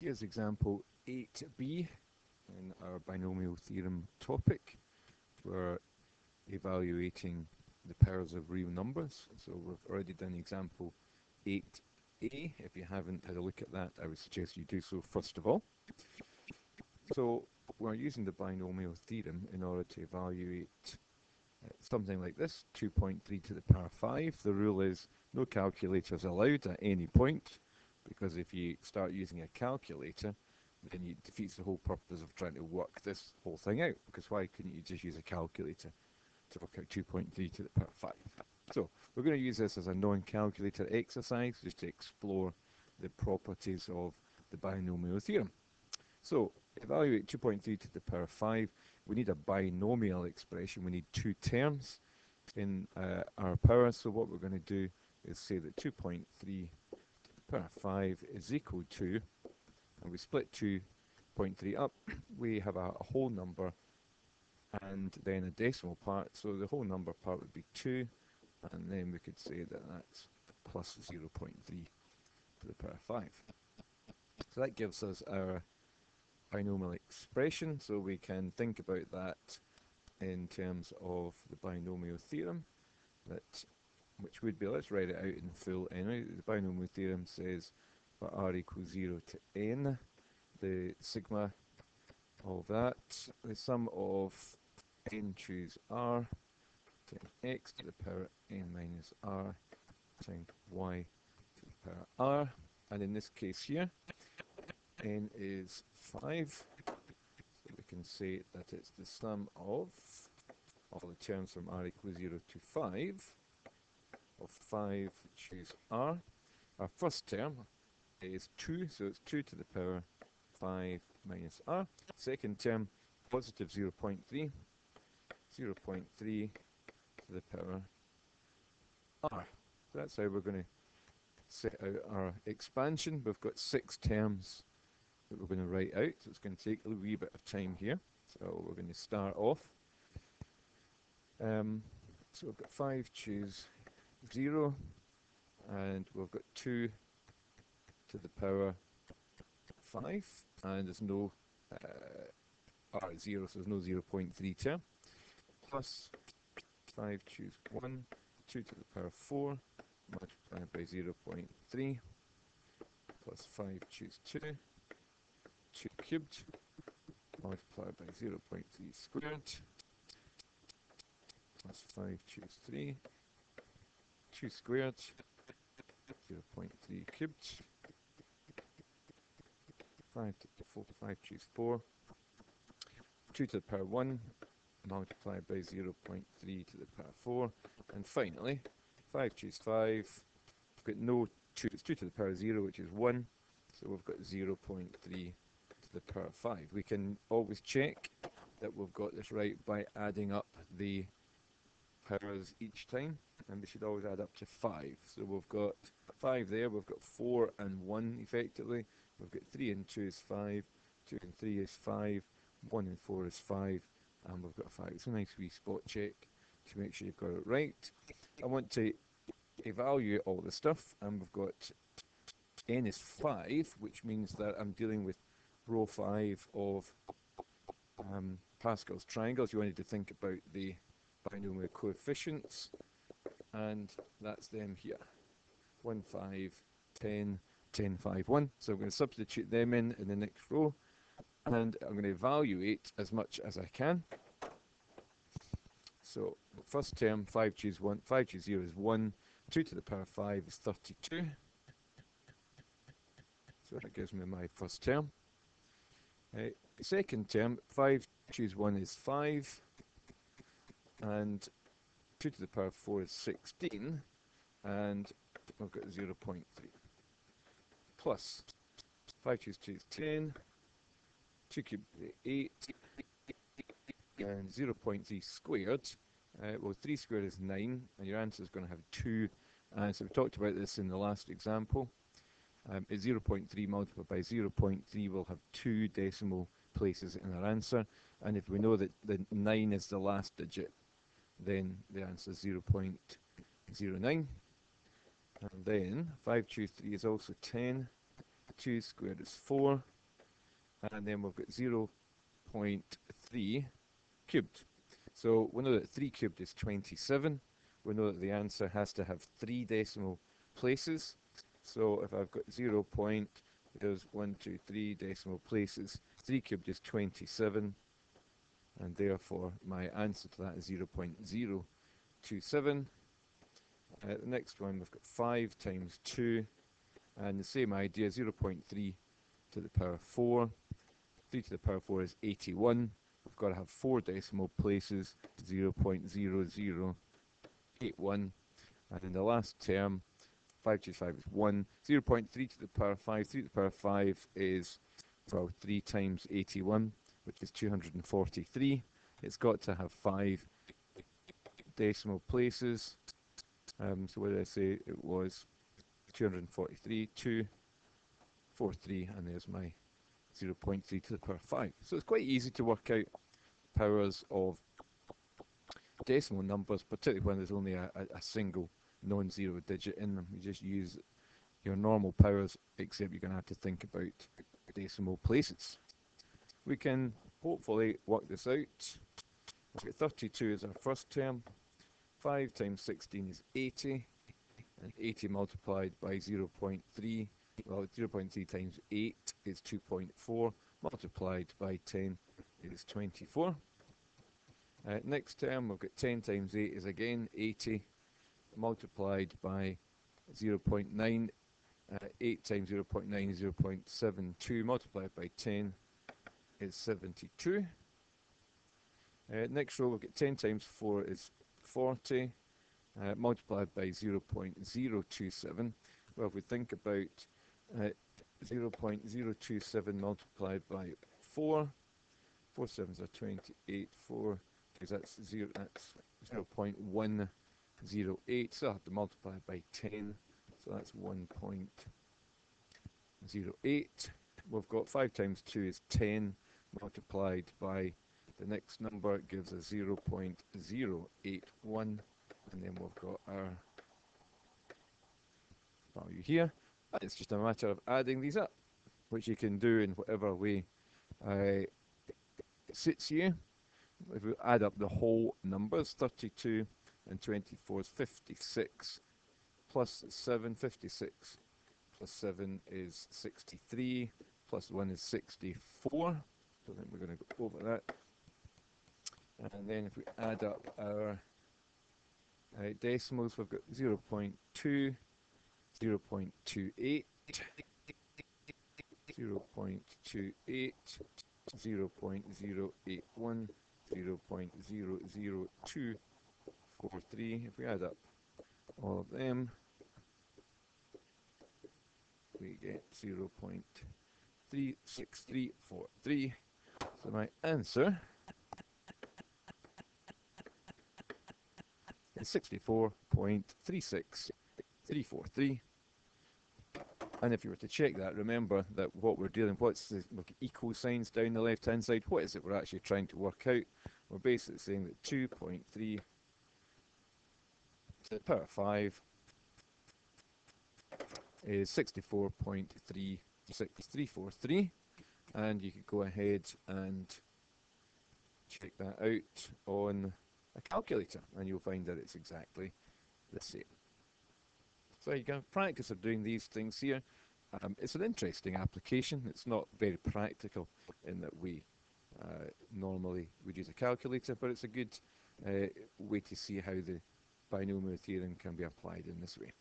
Here's example 8b in our binomial theorem topic. We're evaluating the powers of real numbers. So we've already done example 8a. If you haven't had a look at that, I would suggest you do so first of all. So we're using the binomial theorem in order to evaluate uh, something like this, 2.3 to the power 5. The rule is no calculators allowed at any point because if you start using a calculator, then it defeats the whole purpose of trying to work this whole thing out, because why couldn't you just use a calculator to work out 2.3 to the power 5? So we're going to use this as a non-calculator exercise, just to explore the properties of the binomial theorem. So evaluate 2.3 to the power 5. We need a binomial expression. We need two terms in uh, our power. So what we're going to do is say that 2.3 per 5 is equal to, and we split 2.3 up, we have a, a, whole number and then a decimal part, so the whole number part would be 2, and then we could say that that's plus 0.3 to the power 5. So that gives us our binomial expression, so we can think about that in terms of the binomial theorem, that which would be, let's write it out in full anyway. The binomial theorem says for r equals 0 to n, the sigma of that, the sum of n choose r times x to the power n minus r times y to the power r. And in this case here, n is 5. So we can say that it's the sum of all the terms from r equals 0 to 5 of 5 choose r. Our first term is 2, so it's 2 to the power 5 minus r. Second term, positive 0 0.3, 0 0.3 to the power r. So that's how we're going to set out our expansion. We've got six terms that we're going to write out, so it's going to take a wee bit of time here. So we're going to start off. Um, so we've got 5 choose 0 and we've got 2 to the power 5 and there's no uh, r 0 so there's no 0 0.3 term plus 5 choose 1 2 to the power 4 multiplied by 0 0.3 plus 5 choose 2 2 cubed multiplied by 0 0.3 squared. Plus 5 choose 3 2 squared, 0 0.3 cubed, 5 to the 4, 5 choose 4, 2 to the power 1 multiplied by 0 0.3 to the power 4, and finally 5 choose 5, we've got no 2, it's 2 to the power 0 which is 1, so we've got 0 0.3 to the power 5. We can always check that we've got this right by adding up the each time and they should always add up to 5. So we've got 5 there, we've got 4 and 1 effectively, we've got 3 and 2 is 5, 2 and 3 is 5, 1 and 4 is 5, and we've got 5. It's a nice wee spot check to make sure you've got it right. I want to evaluate all the stuff, and we've got n is 5, which means that I'm dealing with row 5 of um, Pascal's triangles. You wanted to think about the binomial coefficients and that's them here. 1 5 10 10 5 1 so I'm going to substitute them in in the next row and I'm going to evaluate as much as I can. So first term 5 choose 1 5 choose 0 is 1 2 to the power 5 is 32 so that gives me my first term. Uh, second term 5 choose 1 is 5 and 2 to the power 4 is 16 and I've got 0 0.3 plus 5 choose 2 is 10 2 cubed 8 and 0 0.3 squared uh, well 3 squared is 9 and your answer is going to have 2 and so we talked about this in the last example. Um, 0.3 multiplied by 0 0.3 will have two decimal places in our answer. And if we know that the 9 is the last digit then the answer is 0 0.09. And then 5 choose 3 is also 10. 2 squared is 4. And then we've got 0 0.3 cubed. So we know that 3 cubed is 27. We know that the answer has to have three decimal places. So if I've got 0 point, there's 1, 2, 3 decimal places. 3 cubed is 27. And therefore my answer to that is 0 0.027. Uh, the next one, we've got 5 times 2. And the same idea, 0 0.3 to the power 4. 3 to the power 4 is 81. We've got to have four decimal places, 0 0.0081. And in the last term, 5 to 5 is 1. 0 0.3 to the power 5. 3 to the power 5 is, well, 3 times 81, which is 243. It's got to have 5 decimal places. Um, so what did I say? It was 243, 2, 4, 3, and there's my 0.3 to the power 5. So it's quite easy to work out powers of decimal numbers, particularly when there's only a, a, a single non-zero digit in them. You just use your normal powers, except you're going to have to think about decimal places. We can hopefully work this out. Okay, 32 is our first term. 5 times 16 is 80. And 80 multiplied by 0.3 well, 0.3 times 8 is 2.4, multiplied by 10 is 24. Uh, next term, we've got 10 times 8 is again 80, multiplied by 0.9. Uh, 8 times 0.9 is 0.72, multiplied by 10 is 72. Uh, next row, we've got 10 times 4 is 40, uh, multiplied by 0.027. Well, if we think about uh, 0.027 multiplied by 4. 4 sevens are 28. 4 because that's 0 that's 0 0.108 so I have to multiply by 10 so that's 1.08 we've got 5 times 2 is 10 multiplied by the next number gives us 0.081 and then we've got our value here it's just a matter of adding these up, which you can do in whatever way uh, suits you. If we add up the whole numbers, 32 and 24 is 56, plus 7, 56, plus 7 is 63, plus 1 is 64. So think we're going to go over that. And then if we add up our uh, decimals, we've got 0 0.2, 0 0.28, 0 0.28, 0 0.081, 0 0.00243. If we add up all of them, we get 0 0.36343. So my answer is 64.36343. And if you were to check that, remember that what we're dealing, what's the equal signs down the left hand side, what is it we're actually trying to work out? We're basically saying that 2.3 to the power 5 is 64.36343 and you could go ahead and check that out on a calculator and you'll find that it's exactly the same. So you can practice of doing these things here. Um, it's an interesting application. It's not very practical in that we uh, normally would use a calculator, but it's a good uh, way to see how the binomial theorem can be applied in this way.